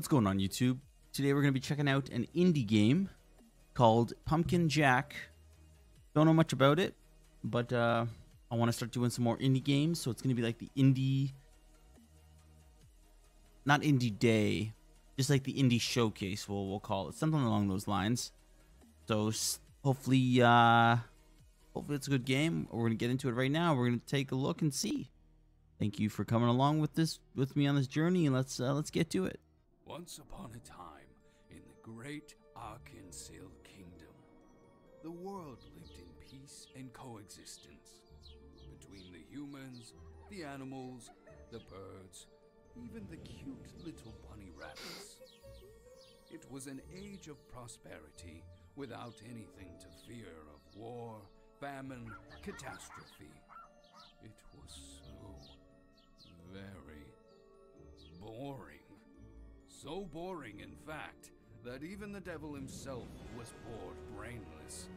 What's going on YouTube? Today we're going to be checking out an indie game called Pumpkin Jack. Don't know much about it, but uh, I want to start doing some more indie games, so it's going to be like the indie... Not indie day, just like the indie showcase, we'll, we'll call it. Something along those lines. So hopefully, uh, hopefully it's a good game. We're going to get into it right now. We're going to take a look and see. Thank you for coming along with this with me on this journey, let's uh, let's get to it. Once upon a time, in the great Arkansas Kingdom, the world lived in peace and coexistence between the humans, the animals, the birds, even the cute little bunny rabbits. It was an age of prosperity without anything to fear of war, famine, catastrophe. It was so very boring. So boring, in fact, that even the devil himself was bored brainless.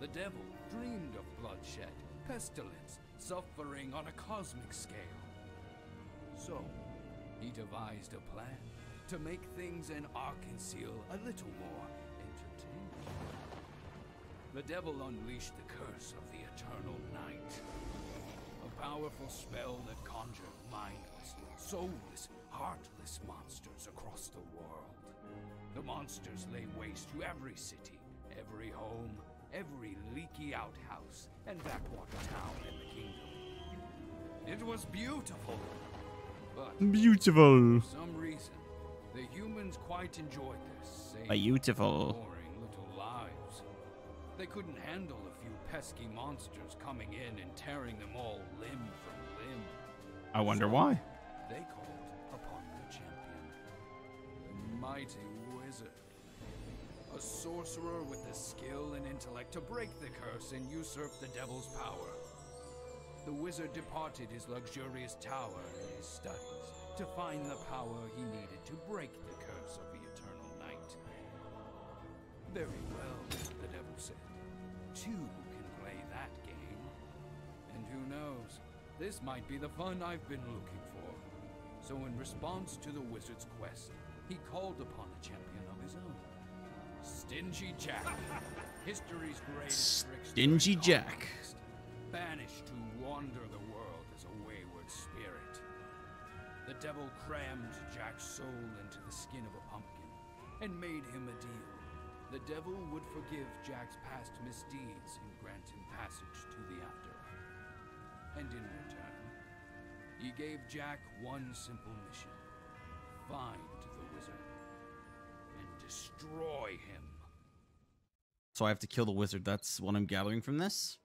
The devil dreamed of bloodshed, pestilence, suffering on a cosmic scale. So, he devised a plan to make things in Arkansas a little more entertaining. The devil unleashed the curse of the Eternal Night. A powerful spell that conjured mindless, soulless, heartless monsters across the world. The monsters lay waste to every city, every home, every leaky outhouse, and backwater town in the kingdom. It was beautiful, but Beautiful. for some reason, the humans quite enjoyed their safe, Beautiful. boring little lives. They couldn't handle a few pesky monsters coming in and tearing them all limb from limb. I wonder why. They mighty wizard. A sorcerer with the skill and intellect to break the curse and usurp the devil's power. The wizard departed his luxurious tower and his studies to find the power he needed to break the curse of the eternal night. Very well, the devil said. Two can play that game. And who knows, this might be the fun I've been looking for. So, in response to the wizard's quest, he called upon a champion of his own Stingy Jack, history's greatest trickster. Stingy Jack. Banished to wander the world as a wayward spirit. The devil crammed Jack's soul into the skin of a pumpkin and made him a deal. The devil would forgive Jack's past misdeeds and grant him passage to the afterlife. And in return, he gave Jack one simple mission find the wizard and destroy him. So I have to kill the wizard. That's what I'm gathering from this.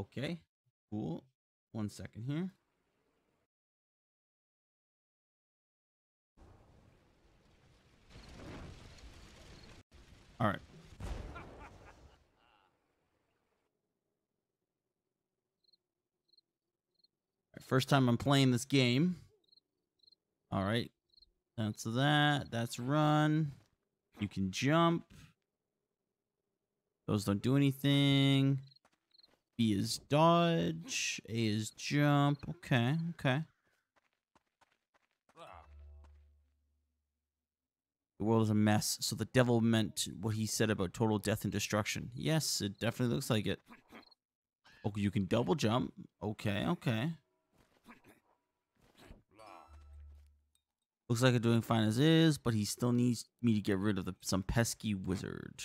Okay. Cool. One second here. All right. First time I'm playing this game. All right. That's that. That's run. You can jump. Those don't do anything. B is dodge. A is jump. Okay, okay. The world is a mess. So the devil meant what he said about total death and destruction. Yes, it definitely looks like it. Oh, you can double jump. Okay, okay. Looks like I'm doing fine as is, but he still needs me to get rid of the, some pesky wizard.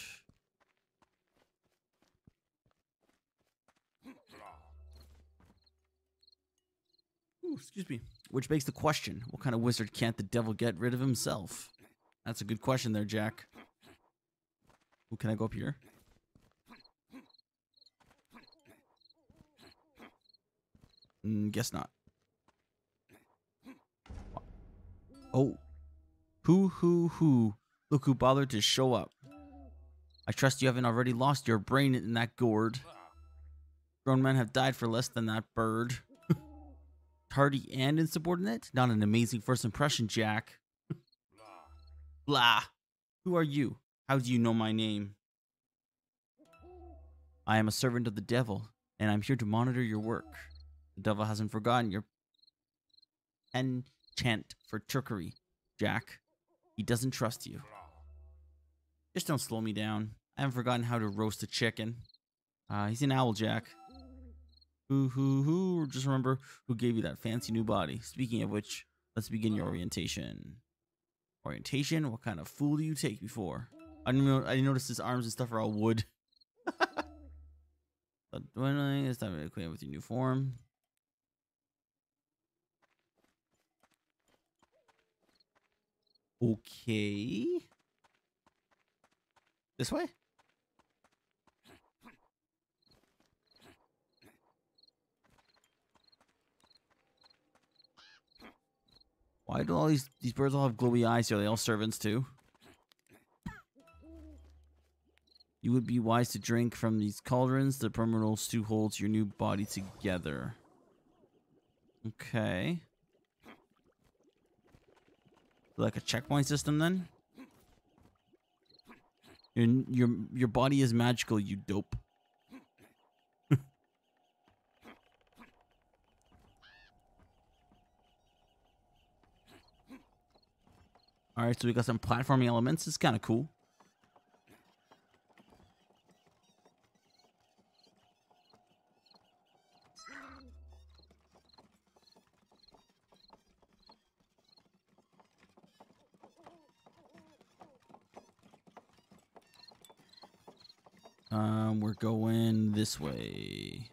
Ooh, excuse me. Which begs the question what kind of wizard can't the devil get rid of himself? That's a good question there, Jack. Ooh, can I go up here? Mm, guess not. Oh. Who, who, who? Look who bothered to show up. I trust you haven't already lost your brain in that gourd. Grown men have died for less than that bird. Tardy and insubordinate? Not an amazing first impression, Jack. Blah. Who are you? How do you know my name? I am a servant of the devil, and I'm here to monitor your work. The devil hasn't forgotten your penchant for trickery, Jack. He doesn't trust you. Just don't slow me down. I haven't forgotten how to roast a chicken. Uh, he's an owl, Jack. Who, who, who? Just remember who gave you that fancy new body. Speaking of which, let's begin your orientation. Orientation? What kind of fool do you take before? I didn't know. I didn't notice his arms and stuff are all wood. but dwindling. It's time to acquaint with your new form. Okay. This way? Why do all these these birds all have glowy eyes? Are they all servants too? You would be wise to drink from these cauldrons. The permanent stew holds your new body together. Okay. Like a checkpoint system then? Your your your body is magical, you dope. All right, so we got some platforming elements. It's kind of cool. Um, we're going this way.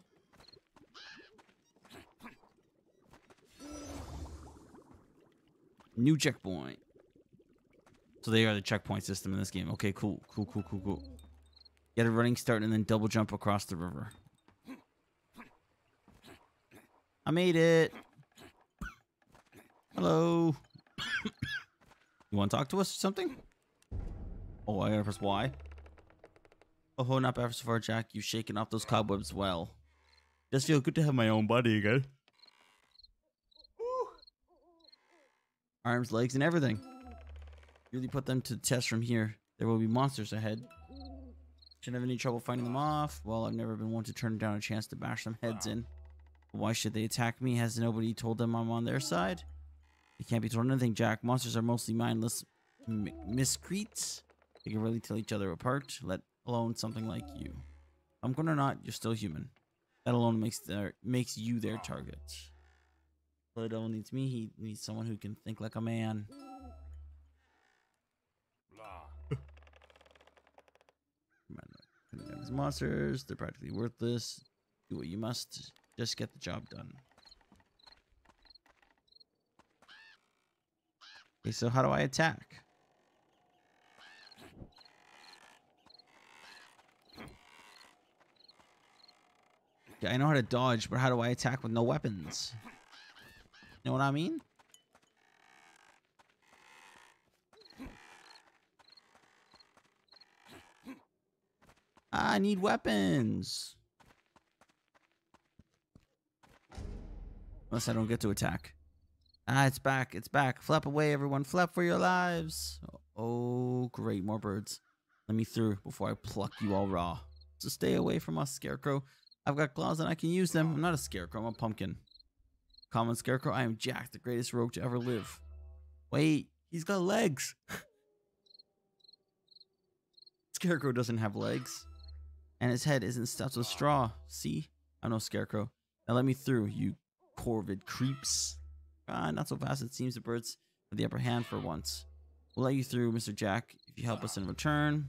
New checkpoint. So they are the checkpoint system in this game. Okay, cool, cool, cool, cool, cool. Get a running start and then double jump across the river. I made it. Hello. you want to talk to us or something? Oh, I gotta press Y. Oh, not bad so far, Jack. You've shaken off those cobwebs well. Does feel good to have my own body again. Woo. Arms, legs, and everything. Really put them to the test from here. There will be monsters ahead. Shouldn't have any trouble fighting them off. Well, I've never been one to turn down a chance to bash some heads in. Why should they attack me? Has nobody told them I'm on their side? They can't be told anything, Jack. Monsters are mostly mindless miscreants. They can really tell each other apart, let alone something like you. I'm going or not, you're still human. That alone makes their makes you their target. Plato needs me, he needs someone who can think like a man. These monsters, they're practically worthless. Do what you must. Just get the job done. Okay, so how do I attack? Yeah, I know how to dodge, but how do I attack with no weapons? You know what I mean? I need weapons. Unless I don't get to attack. Ah, it's back. It's back. Flap away, everyone. Flap for your lives. Oh, great. More birds. Let me through before I pluck you all raw. So stay away from us, Scarecrow. I've got claws and I can use them. I'm not a scarecrow. I'm a pumpkin. Common scarecrow. I am Jack, the greatest rogue to ever live. Wait, he's got legs. scarecrow doesn't have legs. And his head isn't stuffed with straw. See? I'm no scarecrow. Now let me through, you corvid creeps. Ah, not so fast. It seems the birds have the upper hand for once. We'll let you through, Mr. Jack, if you help us in return.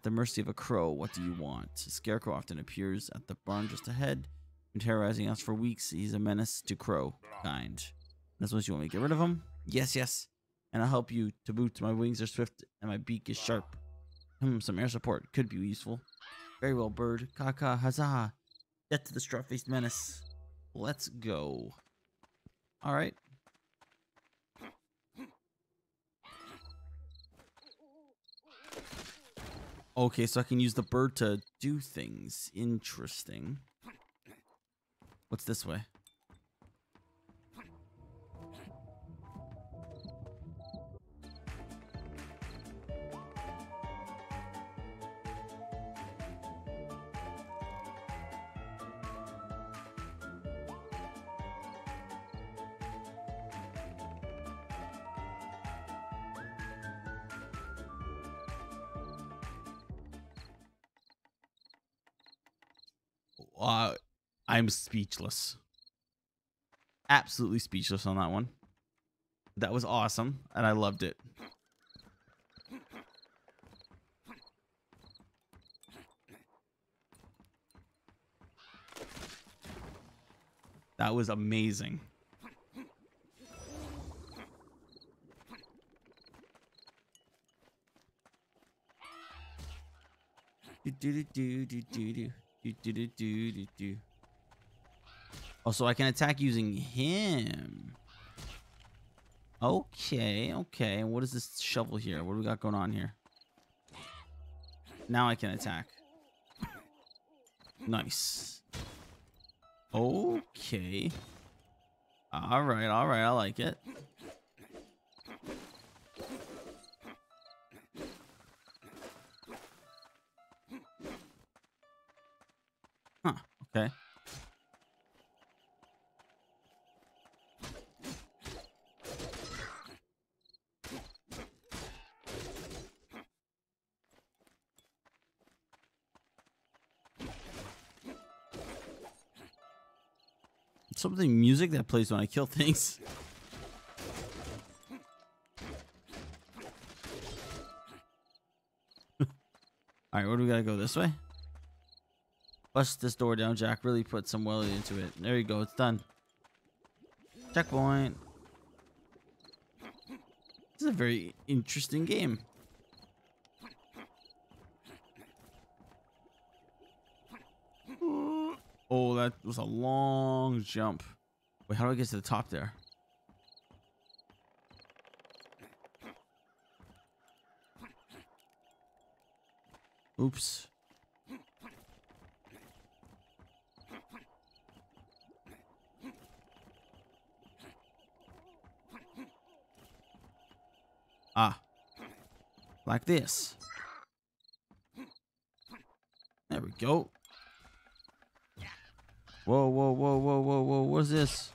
At the mercy of a crow, what do you want? Scarecrow often appears at the barn just ahead, been terrorizing us for weeks. He's a menace to crow kind. That's what you want me to get rid of him? Yes, yes. And I'll help you to boot. My wings are swift and my beak is sharp. Hmm, some air support could be useful. Very well, bird. Kaka, huzzah. Get to the straw-faced menace. Let's go. All right. Okay, so I can use the bird to do things. Interesting. What's this way? Uh, I'm speechless. Absolutely speechless on that one. That was awesome, and I loved it. That was amazing. Do do do do do do do do do do do do. Also, I can attack using him. Okay, okay. What is this shovel here? What do we got going on here? Now I can attack. Nice. Okay. All right, all right. I like it. Something music that plays when I kill things. Alright, where do we gotta go? This way? Bust this door down, Jack. Really put some well into it. There you go. It's done. Checkpoint. This is a very interesting game. Oh, that was a long jump. Wait, how do I get to the top there? Oops. Ah. Like this. There we go. Whoa, whoa, whoa, whoa, whoa, whoa. What is this?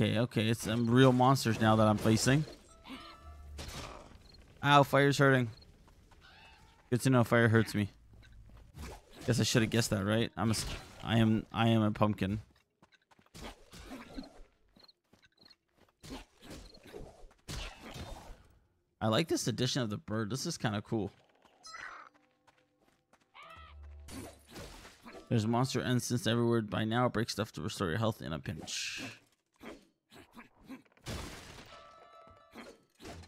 Okay, okay. It's some real monsters now that I'm facing. Ow, fire's hurting. Good to know fire hurts me. Guess I should have guessed that, right? I'm a, I am, I am a pumpkin. I like this addition of the bird. This is kind of cool. There's a monster instance everywhere by now. Break stuff to restore your health in a pinch.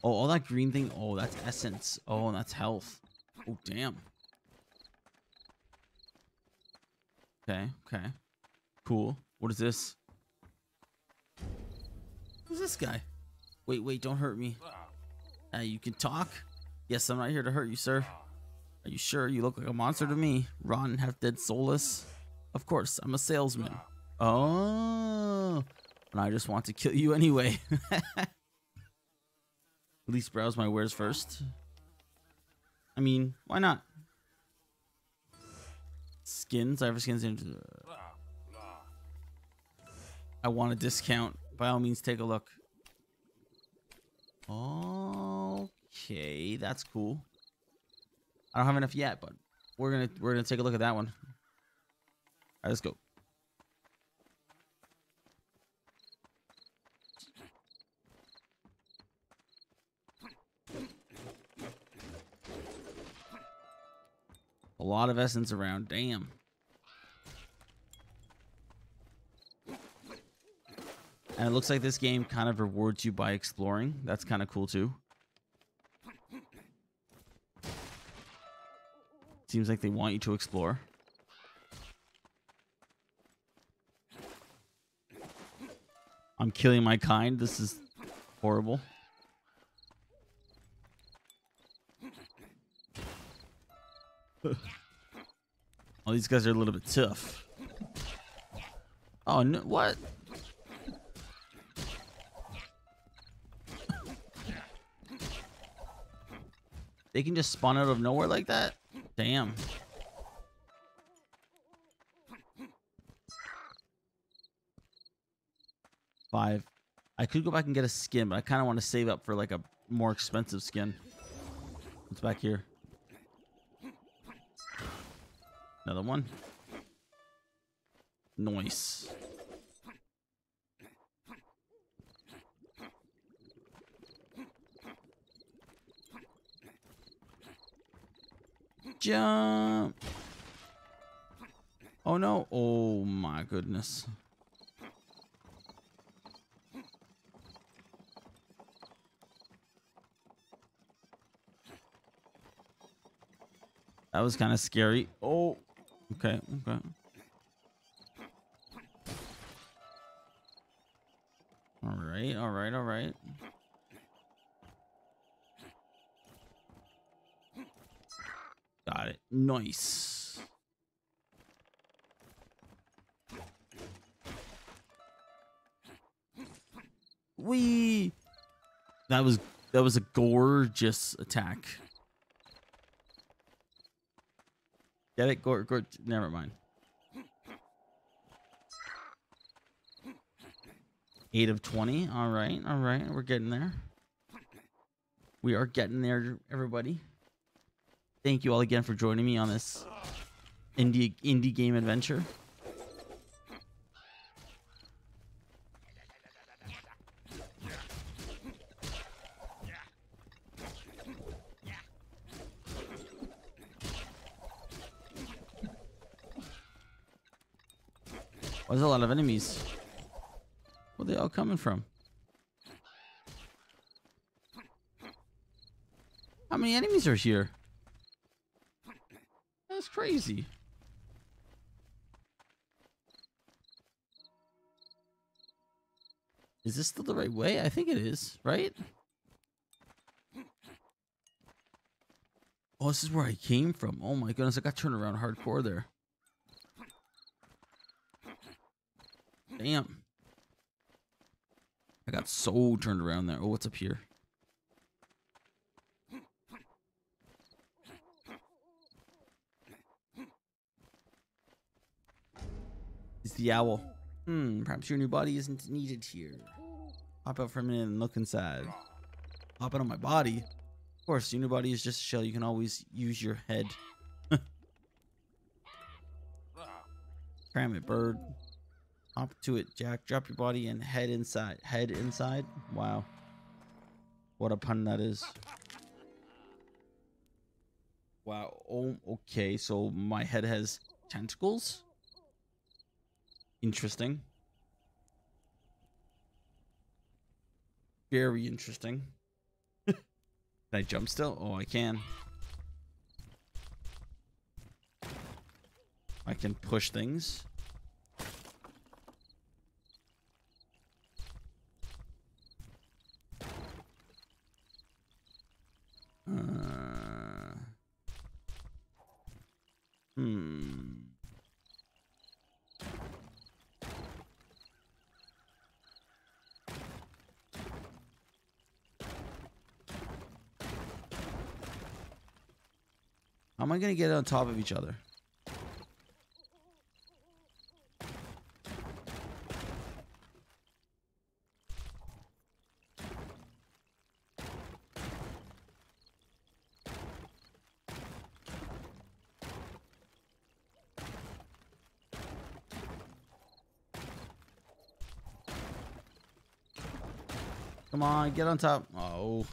Oh, all that green thing. Oh, that's essence. Oh, that's health. Oh, damn. Okay, okay. Cool. What is this? Who's this guy? Wait, wait, don't hurt me. Uh, you can talk? Yes, I'm not here to hurt you, sir. Are you sure? You look like a monster to me. Rotten, half dead, soulless. Of course, I'm a salesman. Oh, and I just want to kill you anyway. At least browse my wares first. I mean, why not? Skins. I have skins into. Uh, I want a discount. By all means, take a look. Okay, that's cool. I don't have enough yet, but we're gonna we're gonna take a look at that one. All right, let's go. A lot of essence around. Damn. And it looks like this game kind of rewards you by exploring. That's kind of cool too. Seems like they want you to explore. I'm killing my kind. This is horrible. oh, these guys are a little bit tough. Oh, no, what? They can just spawn out of nowhere like that? Damn. Five. I could go back and get a skin, but I kind of want to save up for like a more expensive skin. What's back here? Another one. Nice. Jump. Oh no. Oh my goodness. That was kind of scary. Oh. Okay. Okay. Nice. We. That was that was a gorgeous attack. Get it? Gor Gor never mind. Eight of 20. All right. All right. We're getting there. We are getting there, everybody. Thank you all again for joining me on this indie indie game adventure. Why there's a lot of enemies? Where are they all coming from? How many enemies are here? Crazy. Is this still the right way? I think it is, right? Oh, this is where I came from. Oh my goodness, I got turned around hardcore there. Damn. I got so turned around there. Oh, what's up here? The owl. Hmm, perhaps your new body isn't needed here. Hop out for a minute and look inside. Hop out on my body? Of course, your new body is just a shell. You can always use your head. Cram it, bird. Hop to it, Jack. Drop your body and head inside. Head inside? Wow. What a pun that is. Wow. Oh, okay. So my head has tentacles? Interesting. Very interesting. can I jump still? Oh, I can. I can push things. Uh, hmm. Am I going to get on top of each other? Come on, get on top. Oh.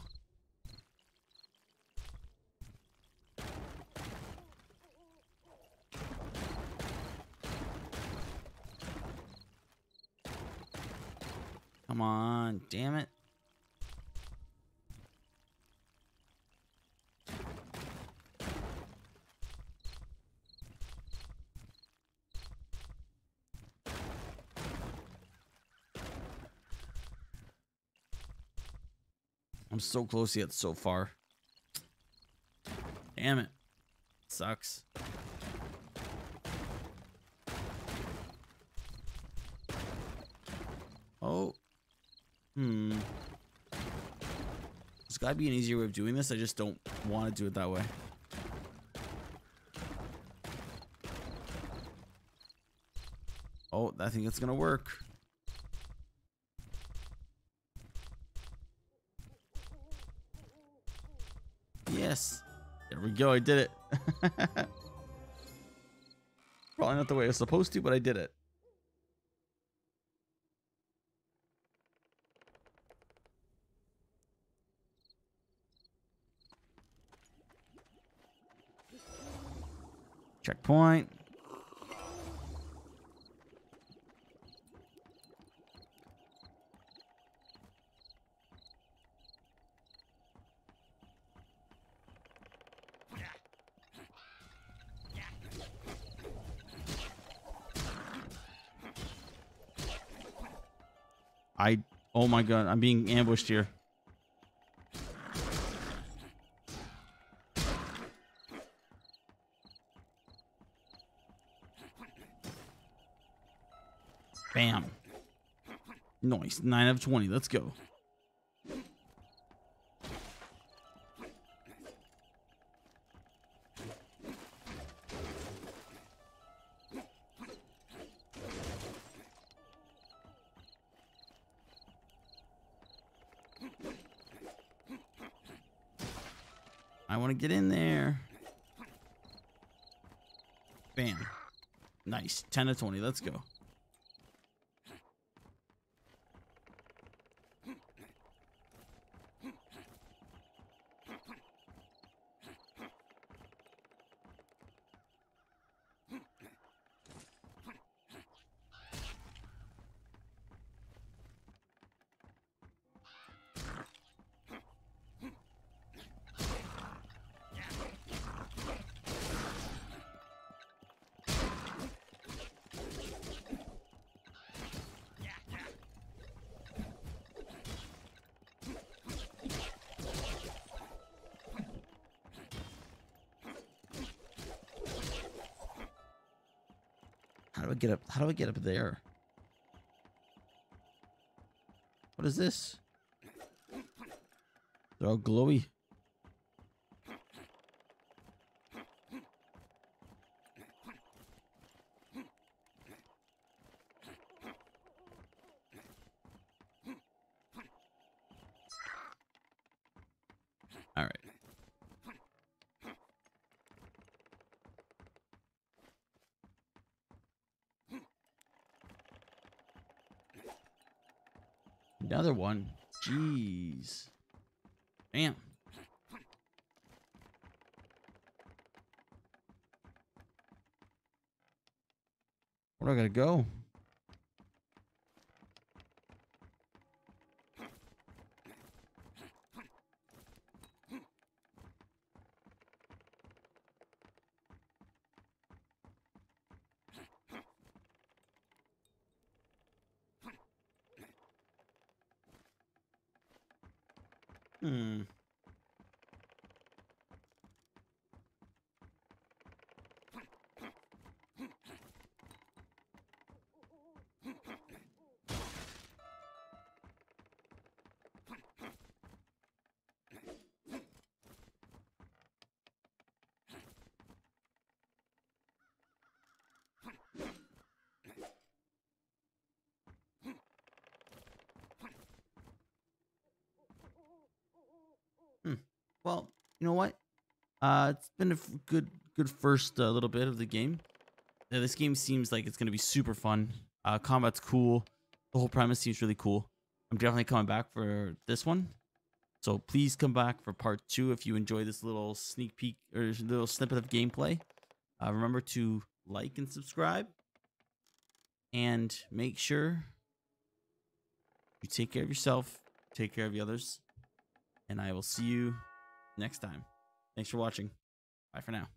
Come on, damn it. I'm so close yet so far. Damn it. Sucks. Oh. Hmm. Gotta be an easier way of doing this. I just don't want to do it that way. Oh, I think it's gonna work. Yes. There we go. I did it. Probably not the way I was supposed to, but I did it. Checkpoint. I oh my god, I'm being ambushed here. Bam. Nice. 9 of 20. Let's go. I want to get in there. Bam. Nice. 10 to 20. Let's go. Get up? How do I get up there? What is this? They're all glowy. All right. Another one. Jeez. Damn. Where do I gotta go? Hmm. Well, you know what? Uh, it's been a good, good first uh, little bit of the game. Uh, this game seems like it's gonna be super fun. Uh, combat's cool. The whole premise seems really cool. I'm definitely coming back for this one. So please come back for part two if you enjoy this little sneak peek or little snippet of gameplay. Uh, remember to like and subscribe, and make sure you take care of yourself, take care of the others, and I will see you next time. Thanks for watching. Bye for now.